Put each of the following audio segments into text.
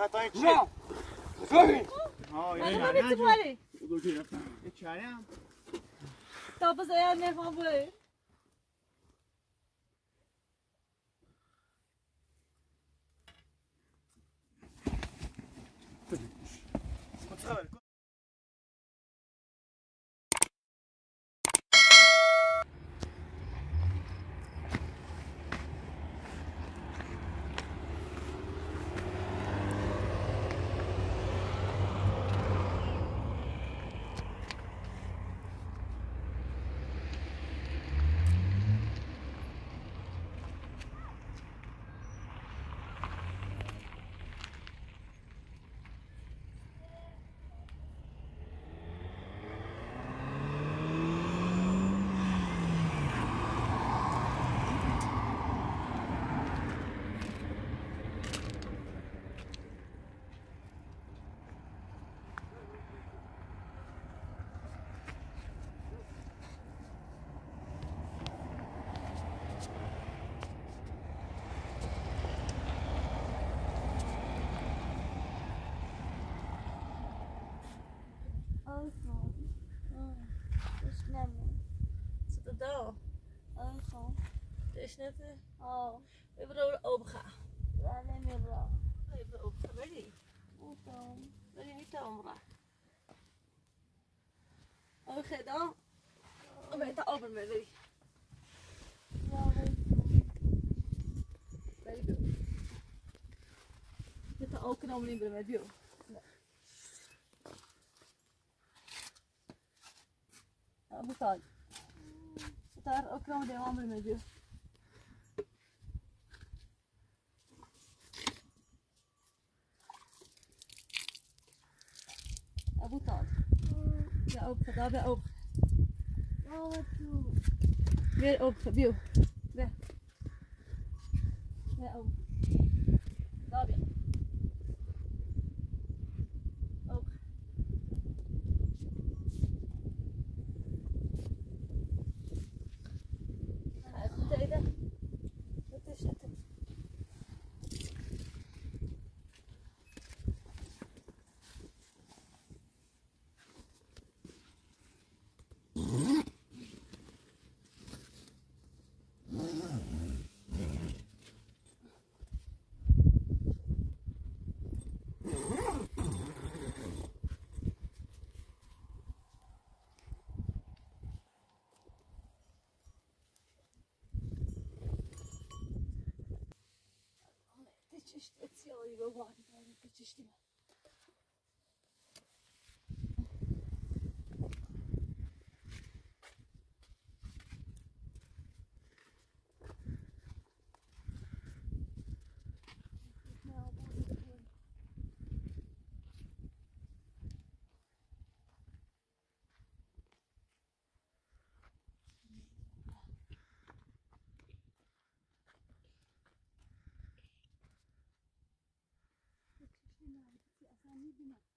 خطای چی؟ نه. ببین آه یه چرم تا بزاید نخوام بری متصور snetten. Eh, oh. We hebben rode openga. Ja, neem. We hebben openga, oh, weet je. dan. Weet je niet dan, bra. Oké, dan. Dan ben je te open met, weet je. Ja, weet je. Weet je. Dit is ook een omlimberen met jou. Ja, Dat Daar ook nog een andere met jou. op. Weer op, Biel. Weer. Weer op. 今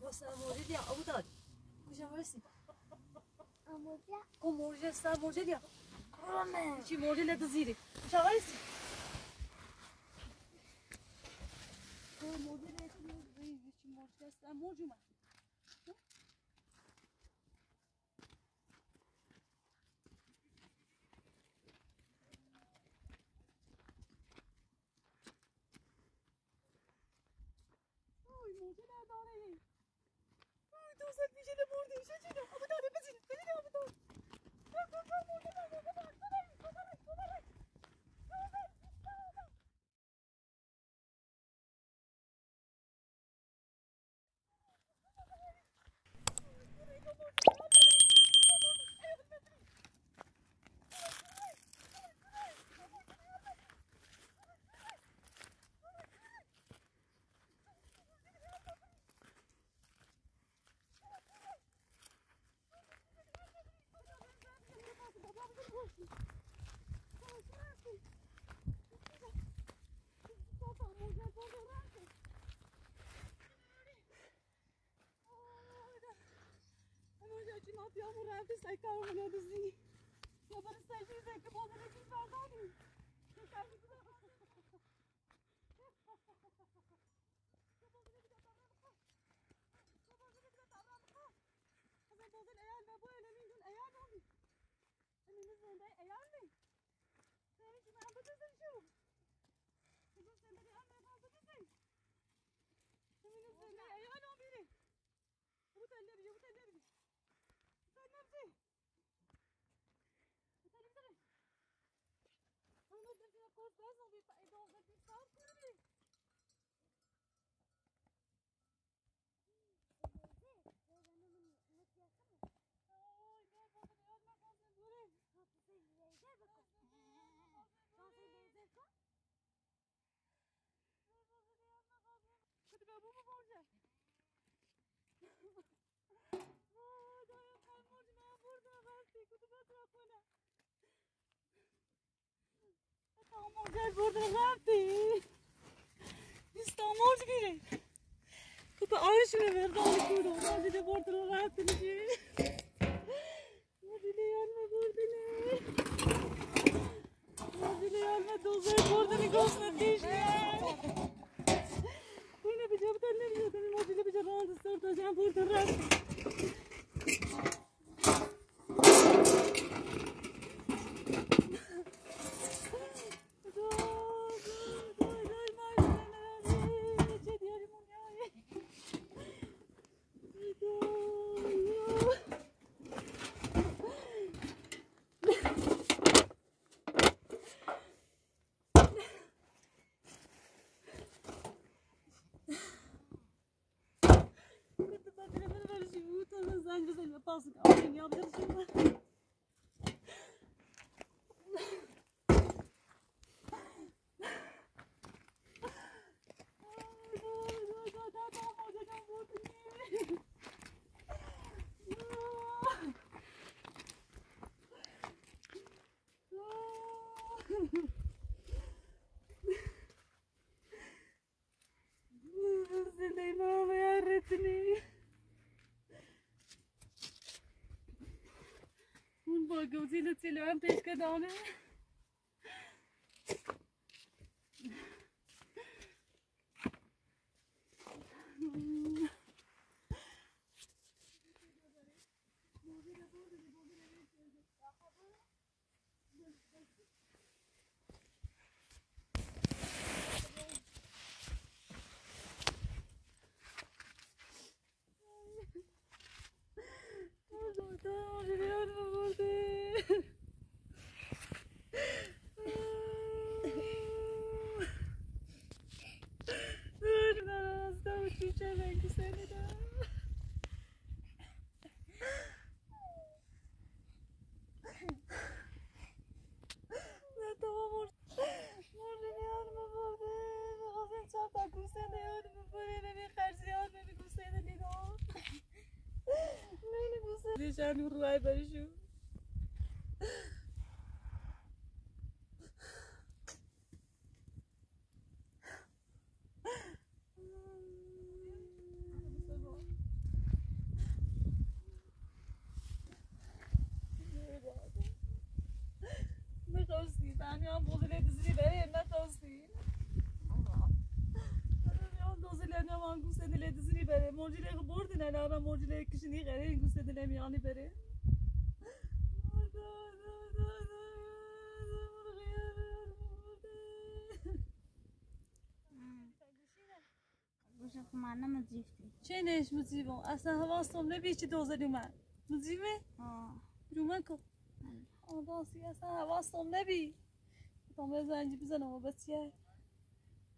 Você amor de audade. Cuja amor sim, Amor de. Como já está amor de. Amém. Te amor de zire. Já vai assim. Io vorrebbe sai cavolo così. Ma per stai lì che può venire più guardare. Che cazzo cosa fa? Sen bozun eğer ve bu önemin gün eğer mi? Emin üzerinde eğer mi? Sen hiç ben bu kızın şu. cause d'elles, on n'est pas. Et donc, on va plus simple. Amorger fotografi. İstanbul gibi. Kutu arşive verdi alıkıyordu. Onlar bir de fotoğraf diye. Modile yanma bordele. Modile yanma dozer bordele gözle dişle. Bunu bir cebden ne biliyordun? Modile bir cebden aldı. Sırtacağım fotoğraf. I'm be able to do that. cilët cilojnë peshkë dane. Sen vurulay barışım. میانی بره گوشه خمانه مزیفتی چه نش مزیبم اصلا حواستم نبی چی دوزلی من؟ مزیبه آه. رو من کن. آداسی اصلا حواستم نبی. تا به زنجی بزنم و بس یه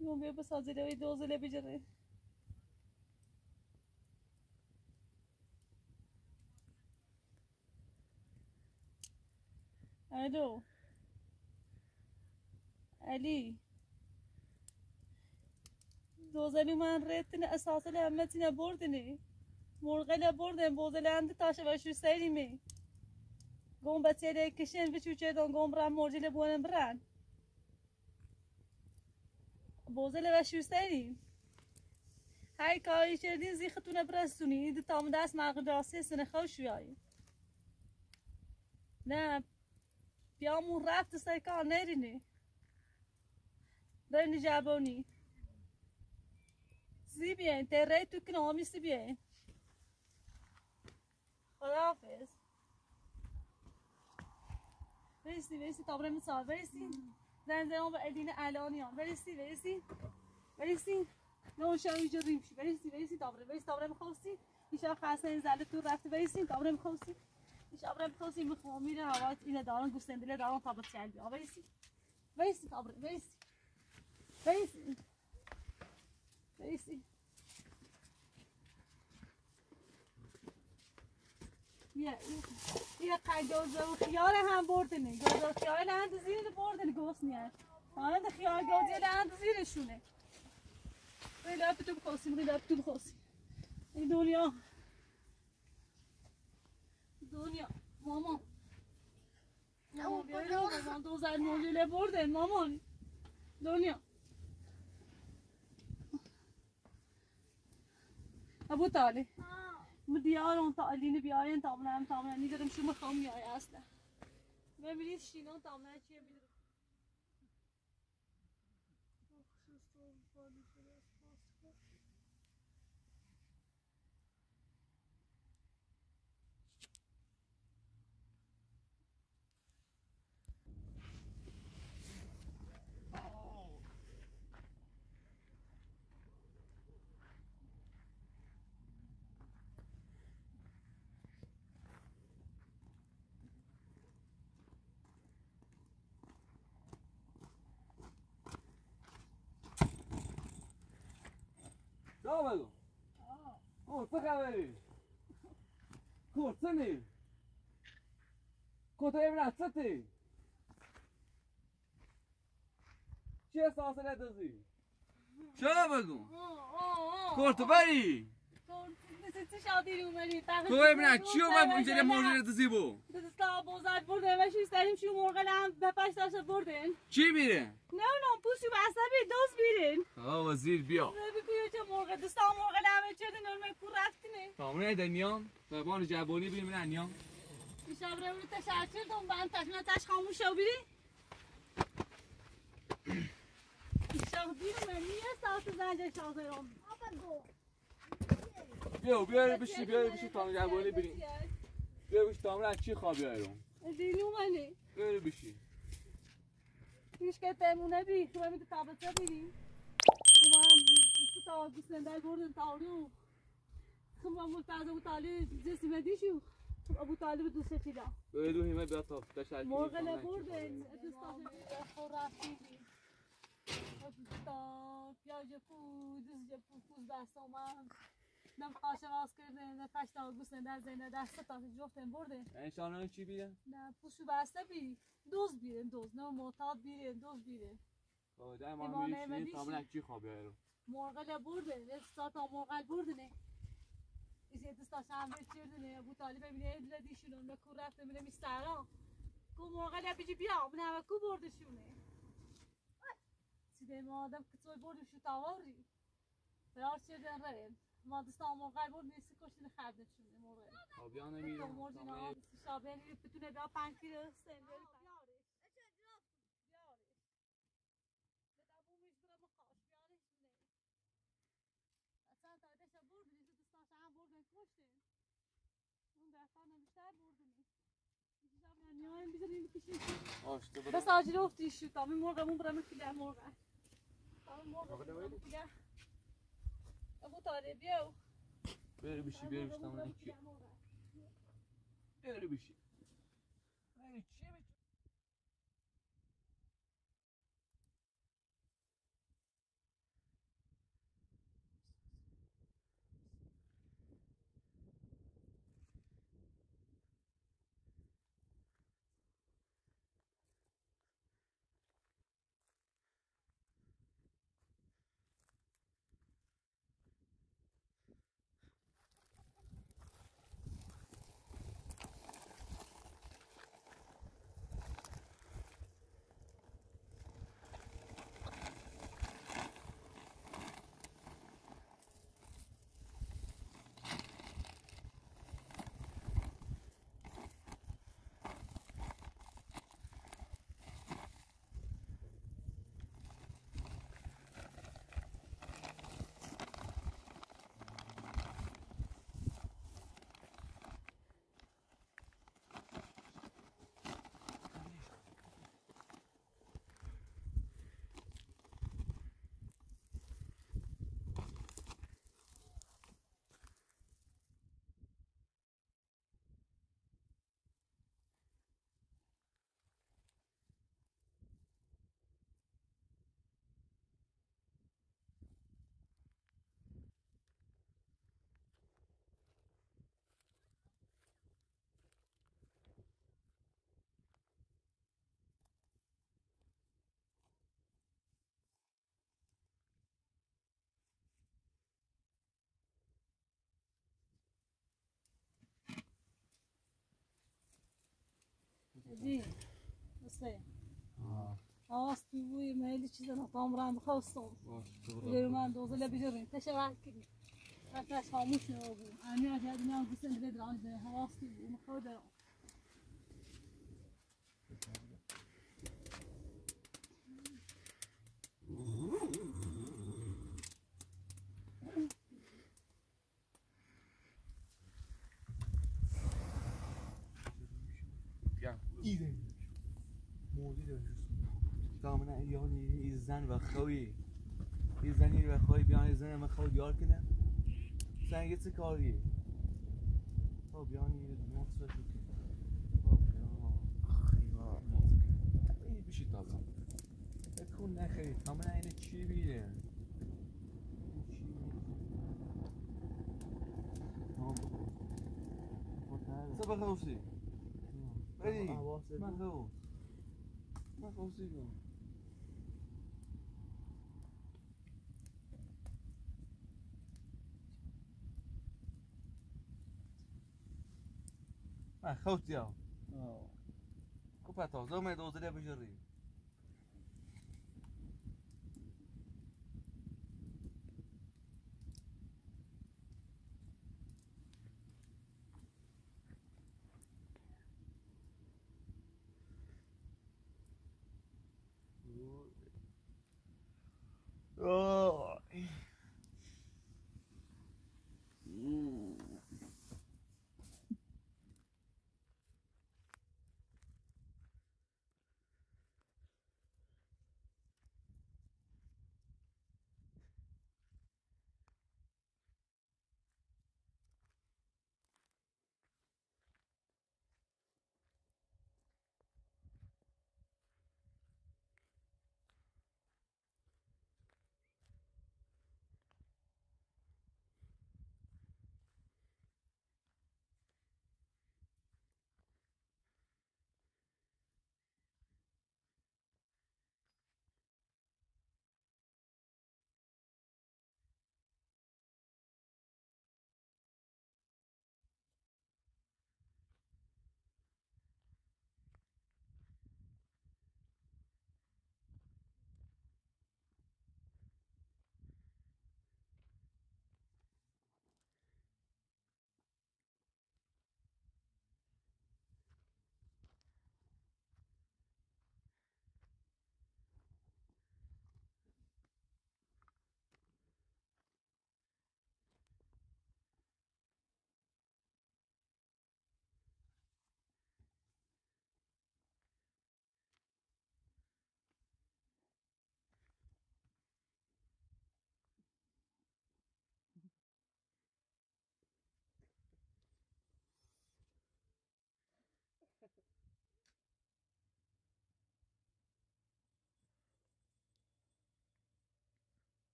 یون بیا بسازی روی دوزله بجره الو علی. دوزلی من رتن اساس لحمتine بردنی مرغله بردن بوزلنده taşı ve şu serimi گم بتیره کشن به چوچه دان گم برم مرجل بونم برن. بوزل و شو سریم هی کاری کردین زیختونه برستونی دی تام دست مرق راستی سنه خوش بیایی. نه بیامون رفت سر کار نرینی برنی جبانی زی بیاین تره تو کنامی سی بیاین. خداحافظ. برسی برسی تابره مثال برسی زنده هم به ادین الانیان. برسی برسی برسی شب اینجا ریم شی. برسی برسی تابره برسی تابره می‌خواستی شب خسته این زله تو رفته برسی تابره می‌خواستی شب می‌خواستی می‌خوام میره هوا اینه دارن گوستندله دارن تابت چل بیا برسی برسی تابره برسی برسی برسی یه یه قیدوزه و خیار هم بردنه گوزه خیار لحند زیر بردنه گوست نیست آنه ده خیار گوزه لحند زیرشونه خیلی اپ تو بخواستیم خیلی اپ تو بخواستیم این دنیا دنیا. مامان. مامان رو مامان. دو زن موجوله بردن مامان. دنیا. ابو الین بیاین تا من تا من میدارم شو می‌خوام میای اصلا. ببینید شینا تا من چیه؟ بیدارم چه خبری کورسنی کتای من چتی چه احساسی ندازی چه بگو کورتو بری شادی رو منی تو ببینم چی اومد اینجا موردی دزی بو دستا بوزد بردن. و شیست داریم شو مرغل هم به پشت داشت بردن. چی میره نه نه پوشو بسته دوست بیرین آه وزیر بیا. بگویو چه مرغ؟ دستا مرغل همه چه نرمه کو رفتینه تامونه دنیام زبان جبانی بیم من انیام شب رو رو تشکر دوم با هم تشنه تش خاموش شو بیری. شب بیرو من. یه ساعت زنجه شازرم آبا گو. بیا بیا بشی بیا بشی تامونه جبانی بریم بیا بشی تامونه از چی خواب بیارم دیلو منی بیا بشی هیچ که تمونه بی تو همین تابطه بیری خب هم بیسته تا گوسنده بردن تاورو خب هم ملتاز ابو طالب جسمه دیشو ابو طالب دوست چیدا بیا دو همه بیا تا تشکر مرغ بردن دستا خور رفتیدی دستا پیاج پو دست پو پوز دستا من نم قاشه واس کردن نه پشتا گوسنده زنده دستا تا جفتن بردن انشانه چی بیه؟ نه پوشو بسته بی دوز بیرن دوز. نه معتاد بیرن دوز بیرن. در ما میشنی تامونه چی؟ از چی؟ خواب بیارم مرغل بردن دستا تا مرغل بردنه ایسی دستا شنبه چردنه ابو طالب ببینه ادله دیشونم به کو رفته میره میسترا کو مرغل بیجی بیا. همه کو بردشونه سیده ما آدم که توی بردیم شو تاواری. فرار چردن رهن ما دستا مرغل برد نیستی کشتن خردشونه مرغل آبیان تو نمیرم مرجینا شابه بتونه بیا پنج کیلو سنده بیارش. بیارش. به دبومش برم خواهش بیارش نه. اون دفعه بیشتر بردنی. میان بیزاریم بکشیم آشته بس آجیل افتی شد. تامی مرغمون برم کلیه مرغ. تامی مرغ برم کلیه ابو تاره بیاو بری بشی بری بشی تمام کی بری بشی زين بسه آستی بوی میلی چیزا نتام رند خواستم بیر من دوزه لبیجرین تشرک کنی حتیش خاموش نبود امی آجاد میان گسن بدران به هواستی بو مخود İyi موجی داشت دامنه ایانی ایزن و خوی ایزنی و خوی بیان ایزن من خوی بیار کنم سنگه چه کاریه خب بیان یه موت شد که خب بیان بیشی طبعا بکن نخیلی دامنه اینه چی بیره سبا خوصی بری من خوص من خوصی کن من خوص یا کوپا تازه اومد دوزه بجری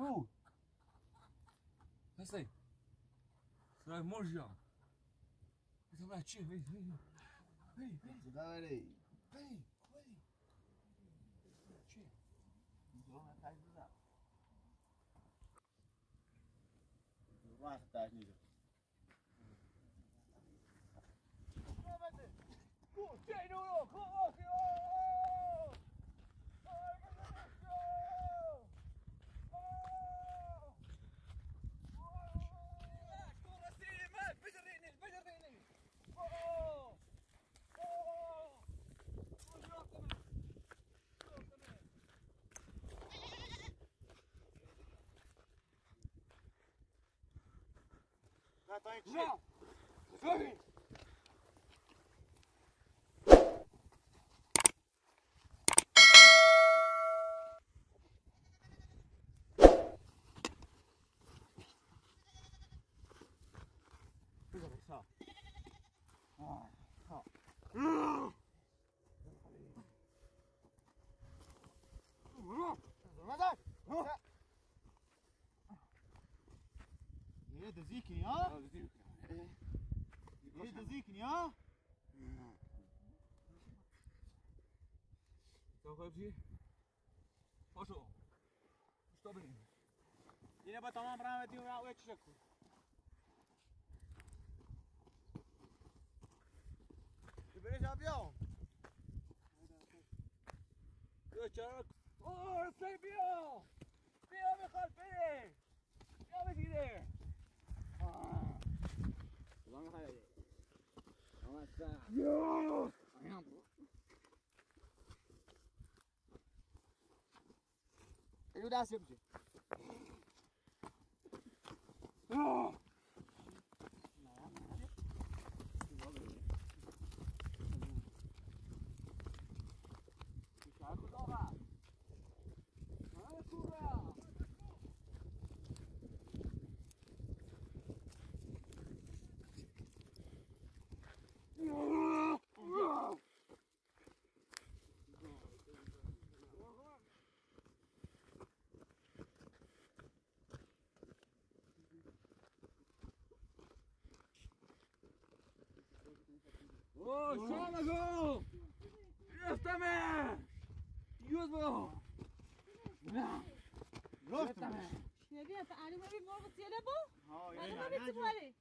Cu! Vai sair. Você vai morrer, ó. Vem, Betinho, vem, vem. Vem, vem. Cuidado vem Vem, vem. Betinho. Deu na tarde do lado. Deu na tarde, Nisa. Vem, Betinho. Cu, tem no louco, louco. Yeah. Ha? تو خواهی بچی؟ پاشو اشتا بریم Yine ba tamam rahmet diyorum ya o ekşi kul. Böyle yapıyor. بیا چرا اوه رسلی بیا بیا می‌خواد بره بیا بگیره Ulan ne hayal Yo! E nou da se mse. Yo! اوه شما نگو گرفتمه یوز برو نه Rostam. شنیدی اصلا علی ببین مرغ سیله بو Ha علی yine ببین چی باره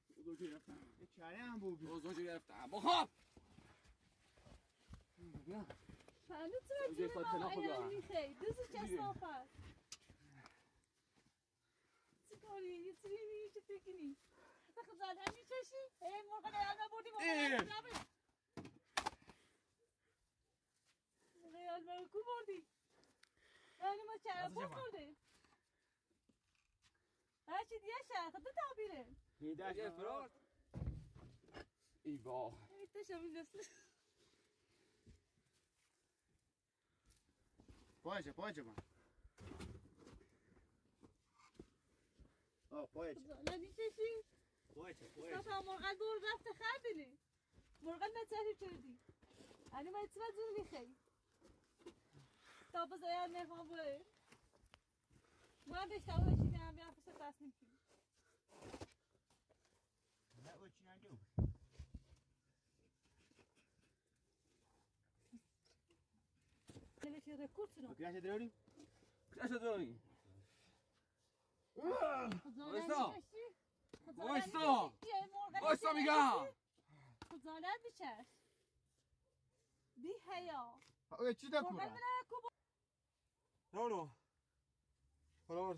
İçeri هم bu. روزو گرفتم بخواب بیا اوجه چیلی فاطمه ما خدا. ایال میخی دوزی دیگه. کسافت چی کاری یه چیزی میگی که فکری بخب زدن میچشی ای مرغ نبردی مرغ ایال مرغ کو بردی؟ یعنی ما چرا var. برده؟ هر چی دیگه شرخه دو تعبیره Lider. یه فرار. ای با. تو شمی نفسه Pode, pode, mano. Ó, pode. زدن میچشی Pode, صفا مرغ دور رفته خردیلی مرغ نچری کردی یعنی ما اتفاق زور میخی بزاید نفهم بره ما هم بشتاق بشیدی هم بیان پس تصمیم کنیم Ne o için hangi نوشی رکورد شدم Bakın aşağı dönüyorum. کلاش داری؟ وایسا وایسا. وایسا میگم. خجالت بچش بی حیا. O içi de مرغ kura. بله کو نونو فرار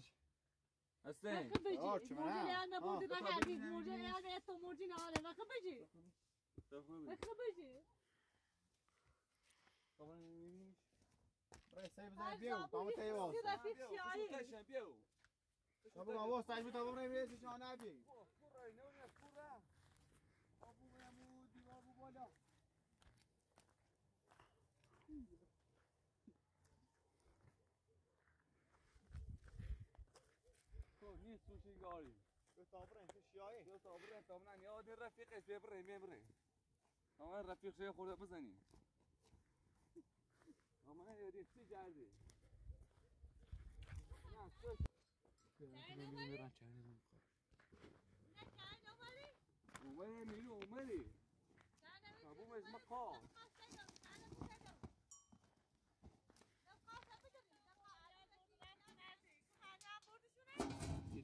هستی بخه بجی آه، چه مرغ منم؟ لیان نبودی آه، بخردی بخه مرغ بجی. لیان به تو مرجی نهاره بخه بجی بخه بجی Buraya sayı bize bir Tamam teyze olsun. یه رفیق شیعی Tamam hava sayı bir tamam buraya bir şu an abi. نیست سوشی گاری Tamam buraya şu şiayı. دو تا بره تا من یاد رفیقش ببره ببره اما رفیق شوی خورده بزنی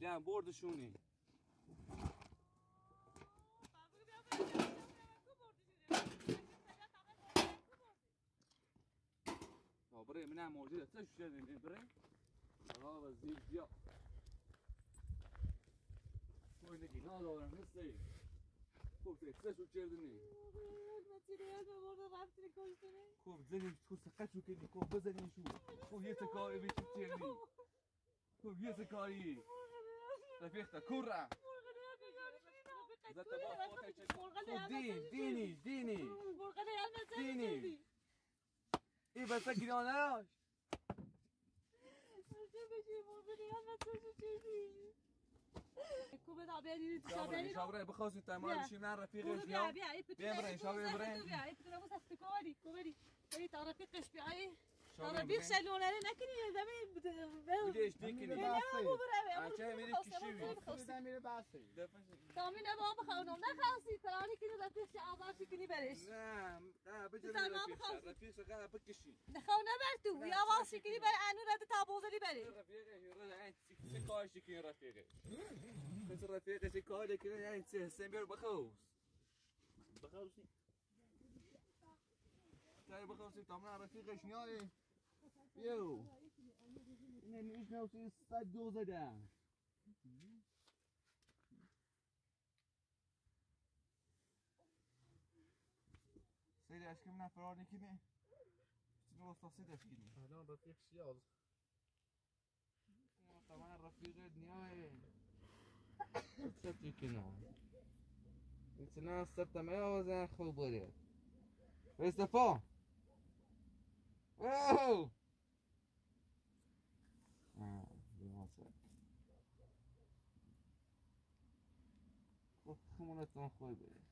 اما یادی چی کردی نه سوش میرن چه نمی‌خواد اومده میلو اومده ابو از مقا دیدم بردشونی بره منم موجود تش شده بره آقا وزیر بیا تو اینگی ندارم هستی خوب رفيقتك كرة ديني ديني ديني ديني إيه بس أنا كوبد عبياني شابري شابري بخوز انت ما مش معرف في غير شنو بيمري شابري بيمري كوبري كوبري تعرفي قش بعيه دین دینی دینی دینی ای بسا گرانه شابره شابره بخواستید تمام بشیم نه رفیقش یا بیا شابره بریم رفیق شلونه نکنی زمین بگیش دیکنی آنچه میری. کشیوی میره بسه. تامین با بخونم نخواستی. ترانی کنی رفیق شعباشی کنی برش. نه نه بجرم تمام رفیق خواست. رفیق سقا بکشی نخو نبر تو. یا واسه کنی بر انو رد تابوزلی بری. رفیقش يرد عين سكاش كين رفيقي بس رفيقي سكاش كين عين سهم بير بخوس بخوسي تاي بخوسي طبعا رفيقي شنو يو إن إيش نوسي صد دوزة ده سيدي أشكي من فرارني كده شنو وصل سيدي أشكي الان رفیق سیاز طبعا رفيق دنياي شتي كنو انتنا صرت معي وزن خو بريد مصطفى اوه خمونتون خوي بريد آه.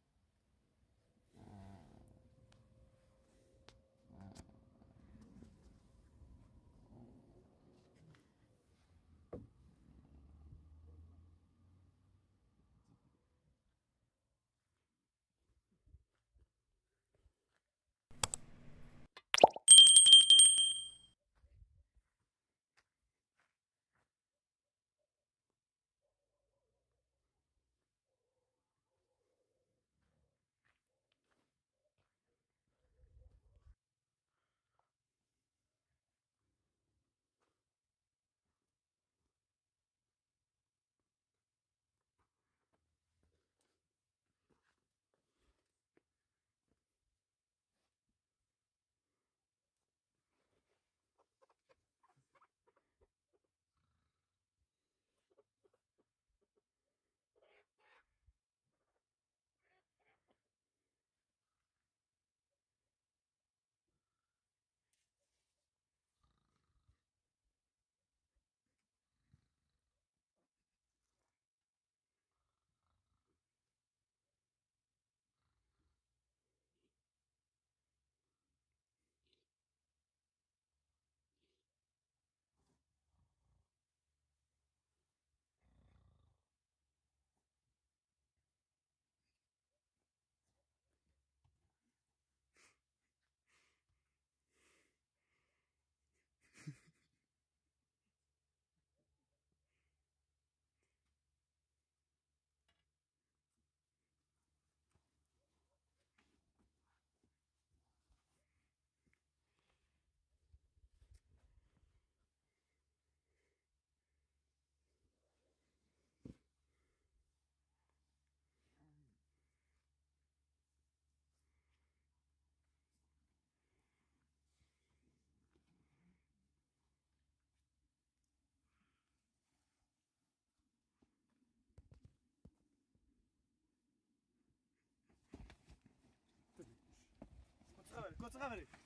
ごつがめ。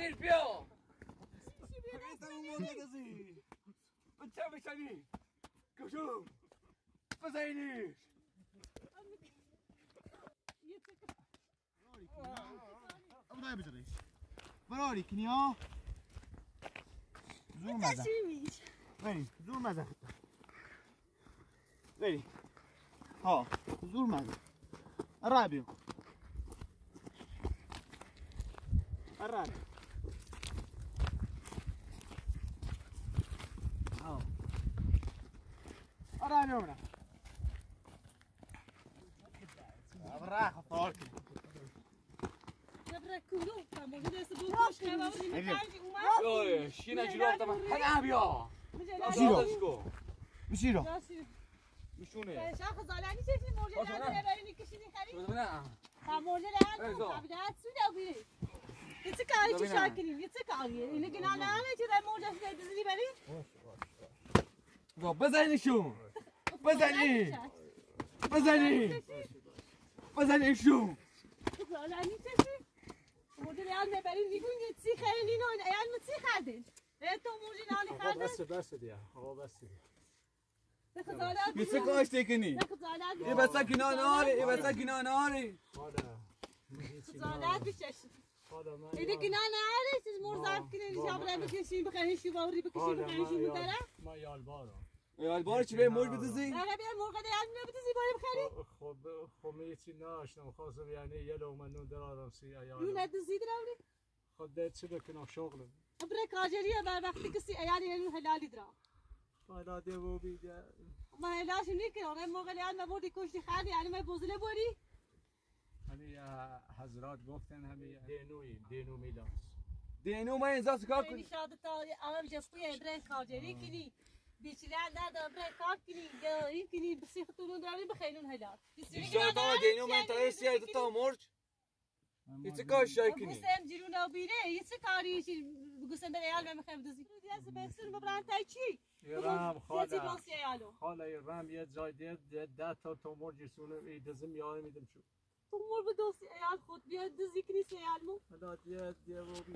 خبری زیر بیا همون موقع دزی بچه بشنی کشو بزنیش Buraya bıcırış. Buraya kinyo. Zulmeze. چی Veri, zulmeze. Veri. Ha, zulmeze. Arabio. Arabio. Ha. موجود است بود خوش که و اون Evim. پنج اومد اوه شینا جلو افتم هنه بیا Giro. دادش کو Vicino. میشونه شاخ زالانی چشی موجود باشه، نداره نه. برای خرید شو ببینم هم موجود ایزا. نداره قبیلت سودا بیری یه چه کاری چی. شاکنیم یه چه کاریه اینه گناه نه چه در موجود شده دزدی بری بزنیشون بزنی بزنی بزنیشون زالانی چشی موجود یاد ببری نیگون یه چی خیلی نه ایال مچی خردین اه تو موجود نانی خردین بس بس دیا آقا بس دیا چه کاش تکنی یه بسا کنار ناری یه بسا حالا زالات بششی حالا من اینه گناه نه چیز مرزاب کنین جابره بکشین بخرین شو باوری بکشین حالا بخرین شو یال ما یال بارم یاد بار چی به موج بدزی نه بیا مرغ دیال میاد بتزی باری بخری خب خب می چی ناشنم خواستم یعنی یه لومنون درارم سی رو یال ندزی دراوری خود ده چی بکنم شغلم ابره کاجریه بر وقتی کسی ایالی اینو حلالی درا حالا ده بو بیده ما هلاش نیکنه نه مرغ دیال ما بردی کشتی خردی یعنی ما بوزله باری همه حضرات گفتن همه دینوی دینو میلاس دینو من اینجا کار خیلی کنی شاد تا اول جفوی ابره کاجری کنی بیچیله در ابره کار کنی این کنی بسی خطورون دراوری بخیلون هلال بیشتر تا دینو من تا سیاه تا مرج یه کاش شای کنی؟ گوسم جیرون او بیره یه چه کاری؟ چی؟ گوسم بره ایال می‌خوام دزی دیاز بسر ببرن تای چی؟ رام خاله. یه رام یه جای ده ده تا تومور جسونه ای دزم یاد میدم شو تو مور به دوستی ایال خود بیاد دزی کنی سی ایال مو حالا ده بو بی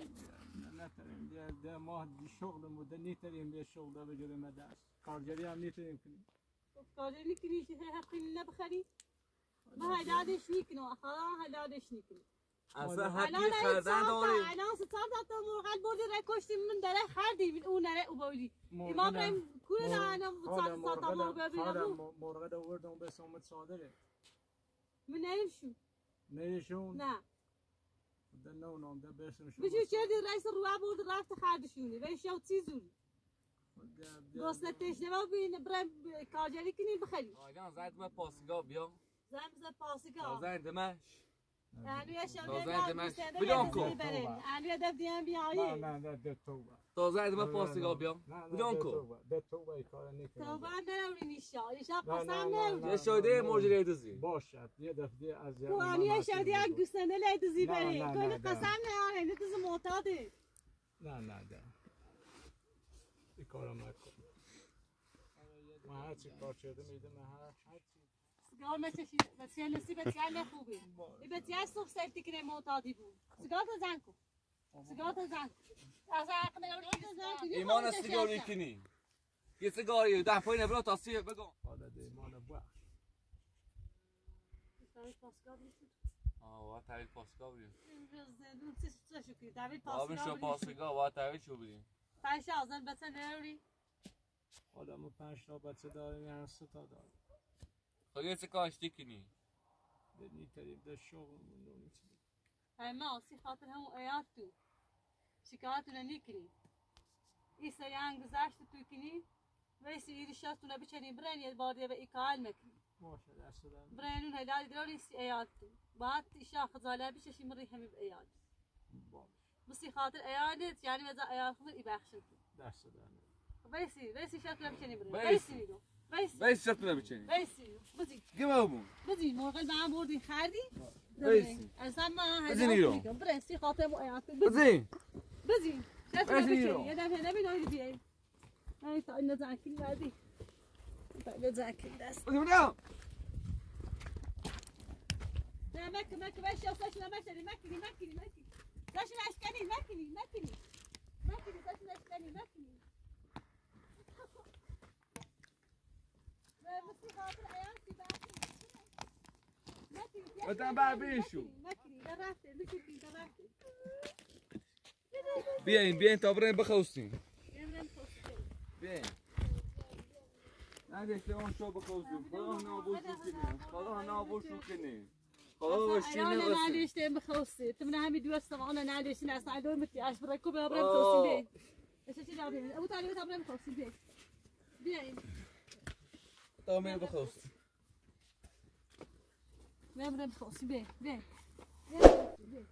نتریم. ده ده ما شغلم بوده نیتریم به شغل بگیریم دست کارگری هم نیتریم کنیم. کاری نکنی چه حقی نبخری. ما هدادش نیکنو خدا هدادش نیکنو اصلا الان حقی خردن ساعت داری الان سه ساعت تا مرغ بردی را کشتیم. من داره خردی. اون نره او بودی. امام بریم کوره نه انا ساعت ساعت تا مرغ ببینم. مرغ دا وردم به سومت صادره. من نمیشو نیشون نه. ده نو نام ده بسم شو بجو چه دی رئیس رو برد رفت خردشونی. و شو چیزون گوسته تشنه ببین برم کارجری کنی بخری. آیدان زد من پاسگاه بیا. زمز پاسگاه. تازه دمش. تازه بدون کن نه نه تازه دمه پاسگاه بیا بدون کن توبه نیشا ایشا نه، نه، قسم نه، نروی یه شایده مرج ریدزی باشد یه دفعه از کوانی شدی یک گوسنه لیدزی نه، بری نه، کل نه، نه. قسم نه نه تو معتاده نه نه ده این کارم نکن من هر چی کار شده میده من هر هر چی سیگار مچشی بسیار نسی بسیار نخوبه این بسیار صبح سفتی کنه معتادی بود. سیگار تا زن کن سیگار تا زن کن از حق نروی ایمان از سیگاری کنی یه سیگاری ده پای نبرا تا سیه بگو حالا ده آه باید تحویل پاسگاه شو پاسگاه باید تحویل شو پنج آزن حالا ما پنج تا بچه داریم سه تا داریم خب یه چه کاشتی کنی ده نیتریم ده شغل نونی چی اما سی خاطر همون ایات تو شکایت رو نکنی این سریعان گذشت تو کنی ویسی ایری شاست تو نبچنی برن یه بار دیگه ایکال مکنی باشه دست دارم برنون هلال دروری سی ایات تو بعد ایشا خزاله بششی مری همه ایات باشه بسی خاطر ایادت یعنی وزا ایات خود ایبخشن تو دست دارم ویسی ویسی شاست تو نبچنی برن ویسی. ویسی میگو ویسی بیس شرط نبچنی ویسی بزی گه بابون بزی مرغ به هم بردی خردی ویسی. اصلا ما بزی هلال نیرو. میگم برن سی خاطر مو ایات بزی بزین بچنی رو. یه دفعه نبینایی بیایی ای تا این نزاکی بعدی تا نزاکی دست. بزین بودم نه مکه مکه باش یا ساش نمشری مکنی مکنی مکنی ساش نشکنی مکنی مکنی خاطر عيال في نكري ده رفته بیاین بیاین تا بریم بخوستیم بیاین نه شما شو بخوستیم خدا نابود کنیم خدا نابود کنیم خدا انا نرسیم نعليش تم خوسي تمنا هم يدوس طبعا نعليش ناس عدو متي اش بركو بابرم آه. خوسي بيه ايش تجي جابين ابو تعالي بابرم خوسي بيه To mi nepochopil. Ne, ne, si B, B, B.